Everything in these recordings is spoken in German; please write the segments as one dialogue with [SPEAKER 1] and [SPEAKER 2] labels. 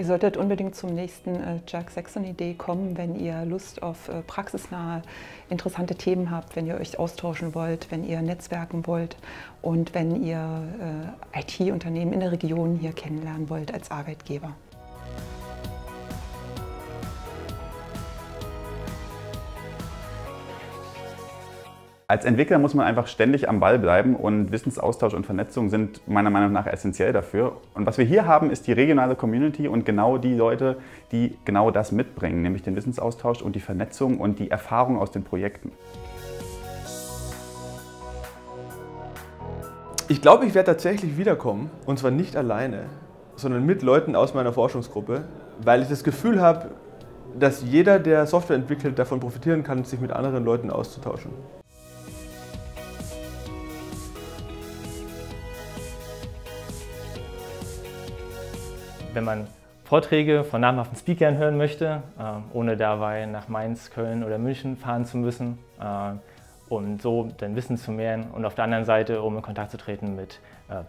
[SPEAKER 1] Ihr solltet unbedingt zum nächsten äh, Jack Saxony Day kommen, wenn ihr Lust auf äh, praxisnahe, interessante Themen habt, wenn ihr euch austauschen wollt, wenn ihr netzwerken wollt und wenn ihr äh, IT-Unternehmen in der Region hier kennenlernen wollt als Arbeitgeber.
[SPEAKER 2] Als Entwickler muss man einfach ständig am Ball bleiben und Wissensaustausch und Vernetzung sind meiner Meinung nach essentiell dafür. Und was wir hier haben, ist die regionale Community und genau die Leute, die genau das mitbringen, nämlich den Wissensaustausch und die Vernetzung und die Erfahrung aus den Projekten.
[SPEAKER 3] Ich glaube, ich werde tatsächlich wiederkommen und zwar nicht alleine, sondern mit Leuten aus meiner Forschungsgruppe, weil ich das Gefühl habe, dass jeder, der Software entwickelt, davon profitieren kann, sich mit anderen Leuten auszutauschen.
[SPEAKER 4] Wenn man Vorträge von namhaften Speakern hören möchte, äh, ohne dabei nach Mainz, Köln oder München fahren zu müssen äh, und so dann Wissen zu mehren und auf der anderen Seite, um in Kontakt zu treten mit äh,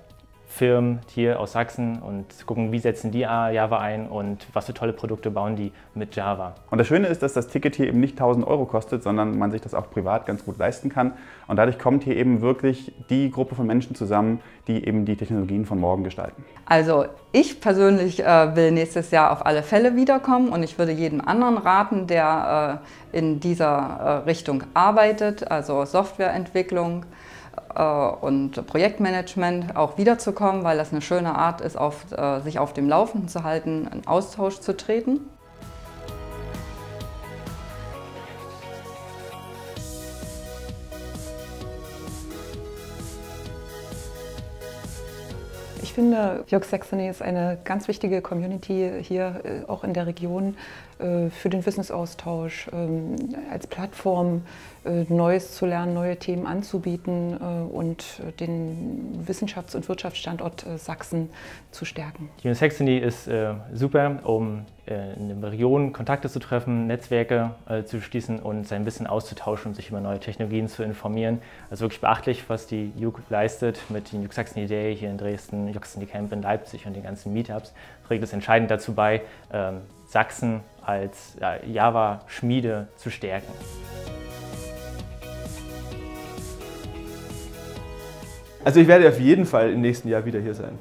[SPEAKER 4] Firmen hier aus Sachsen und gucken, wie setzen die Java ein und was für tolle Produkte bauen die mit Java.
[SPEAKER 2] Und das Schöne ist, dass das Ticket hier eben nicht 1000 Euro kostet, sondern man sich das auch privat ganz gut leisten kann. Und dadurch kommt hier eben wirklich die Gruppe von Menschen zusammen, die eben die Technologien von morgen gestalten.
[SPEAKER 5] Also ich persönlich äh, will nächstes Jahr auf alle Fälle wiederkommen und ich würde jedem anderen raten, der äh, in dieser äh, Richtung arbeitet, also Softwareentwicklung, und Projektmanagement auch wiederzukommen, weil das eine schöne Art ist, auf, äh, sich auf dem Laufenden zu halten, in Austausch zu treten.
[SPEAKER 1] Ich finde, Jörg Saxony ist eine ganz wichtige Community hier äh, auch in der Region äh, für den Wissensaustausch, ähm, als Plattform äh, Neues zu lernen, neue Themen anzubieten und den Wissenschafts- und Wirtschaftsstandort Sachsen zu stärken.
[SPEAKER 4] Die Saxony ist super, um in der Region Kontakte zu treffen, Netzwerke zu schließen und sein Wissen auszutauschen und sich über neue Technologien zu informieren. Also wirklich beachtlich, was die JUG leistet mit den JUG Saxony Day hier in Dresden, JUG Saxony Camp in Leipzig und den ganzen Meetups. Trägt es entscheidend dazu bei, ähm, Sachsen als Java-Schmiede zu stärken.
[SPEAKER 3] Also ich werde auf jeden Fall im nächsten Jahr wieder hier sein.